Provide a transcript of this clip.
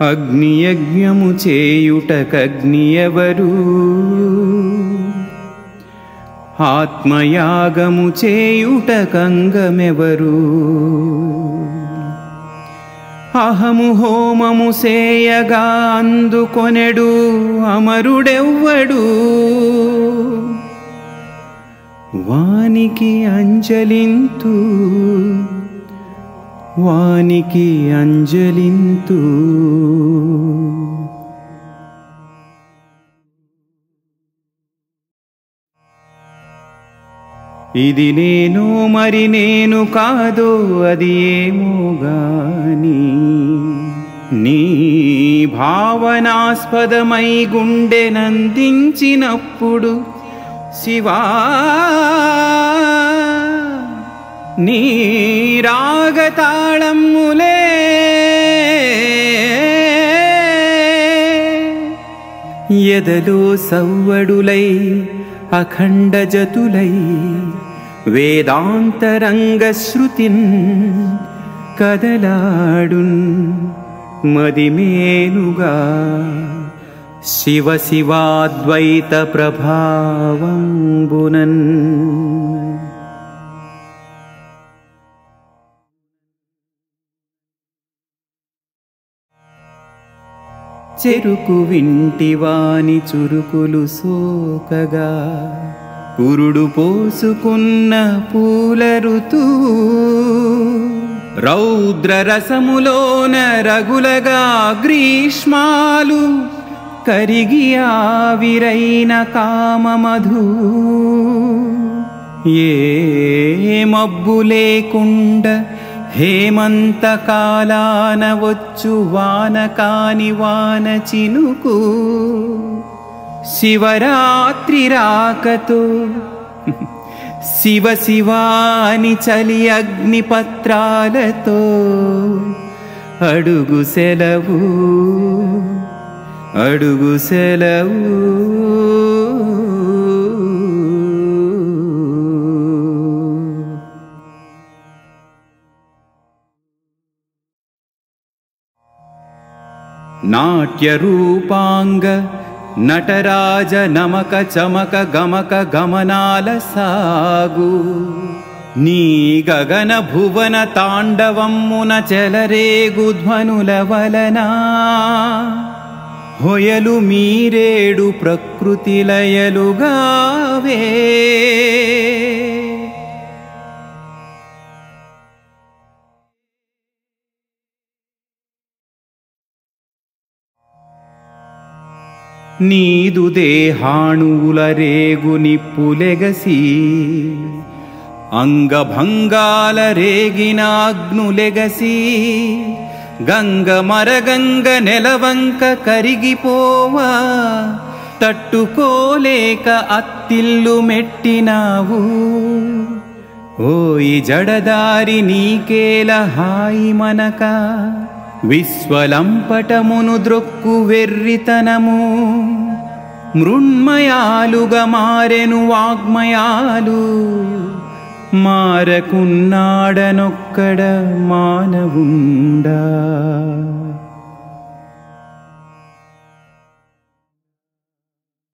అగ్నియజ్ఞము చేయుటకగ్నియవరు. ఆత్మయాగము చేయుటకంగమెవరు. అహము హోమము సేయగా అందుకొనెడు అమరుడెవ్వడు. వానికి అంజలింతూ వానికి అంజలింతు. ఇది నేను మరి నేను కాదు అది ఏమో గాని. నీ భావనాస్పదమై గుండె నందించినప్పుడు శివా నీ రాగతాళములే ఎదలో సవ్వడులై అఖండ జతులై వేదాంతరంగ కదలాడున్ మదిమేనుగా. శివ శివాద్వైత ప్రభావంబునన్ చెరుకు వింటివాని చురుకులు సోకగా. పురుడు పోసుకున్న పూల ఋతు. రౌద్ర రసములోన రగులగా గ్రీష్మాలు కరిగి ఆవిరైన కామమధు. ఏ మబ్బు లేకుండా హేమంతకాలాన వచ్చు వాన కాని వాన చినుకు. శివరాత్రి రాకతో శివ శివాని చలి అగ్నిపత్రాలతో అడుగు సెలవు అడుగు సెలవు. నాట్య రూపాంగ నటరాజ నమక చమక గమక గమనాల సాగు నీ గగన భువన తాండవమ్మున చెలరేగు ధ్వనుల వలన హొయలు మీరేడు ప్రకృతి లయలుగావే నీదు దేహాణువుల రేగు నిప్పులెగసి అంగభంగాల రేగినాగ్నులెగసి గంగ మరగంగ నెలవంక కరిగిపోవా తట్టుకోలేక అత్తిల్లు మెట్టినావు. ఓయి జడదారి నీకేల హాయి మనక విశ్వలంపటమును ద్రొక్కు వెర్రితనము మృణ్మయాలుగా మారెను వాగ్మయాలు మారకున్నాడనొక్కడ మానవుండా